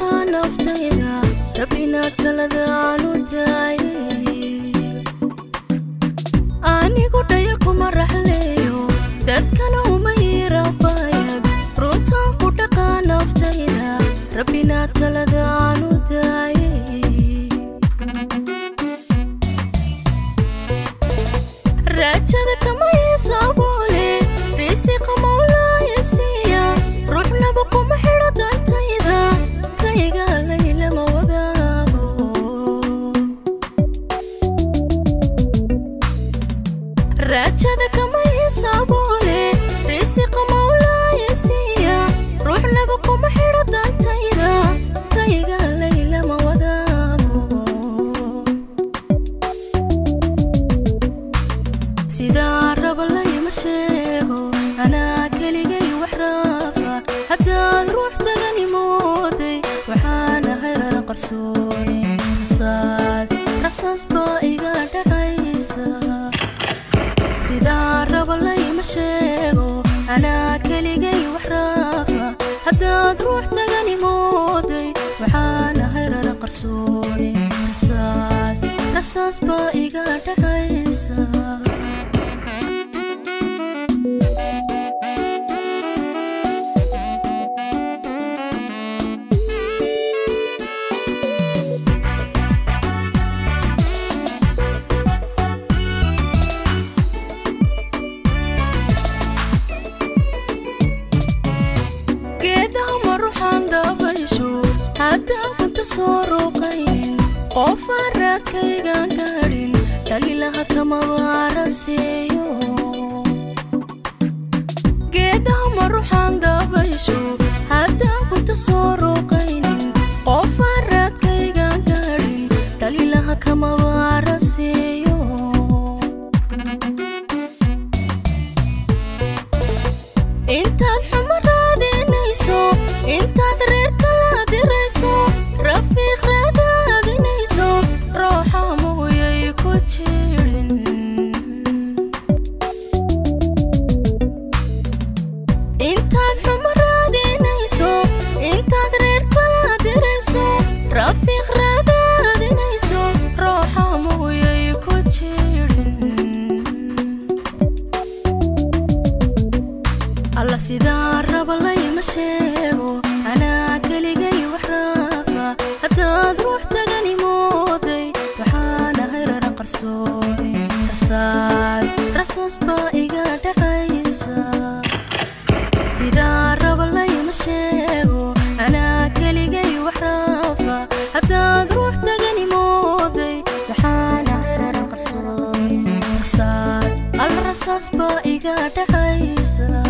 corner of the year. Rabbi not tell رجد كما يصابولي رزق مولاي سيا روح نبكم حرد تيرا ريق الليلة ما ودامو سيدا رب الله يمشيغو أنا كليقي وحرافة حتى روح دغني موتي وحانا غير قرسوني رصاص رصاص بايقا دعيسه مشيغو على كليقي وحرافة هدا تروح تقني مودي وحالة غير قرصوني رصاص رصاص باقي قاعدة عيسى waxaan daabaysho haddaankanta soo rooqaynin qofaan raadkaygaan gaadhin dhalilaha kamabaaraseeyo geedaha mar waxaan daabaysho haddaankanta soo rooqaynin qofaan raadkaygaan gaadhin dhalilaha kamabaaraseeyo رفيق رباد نيسو روحهم ويكو تشيرن الله سيدان رب الله يمشيغو أنا كليقي وحرافة هداد روح تغني موتي وحانا هير رقرسوني رسال رصاص باقي قاعدة عيسى سيدان الله يمشيغو magsad Alrasas ba igadaaysa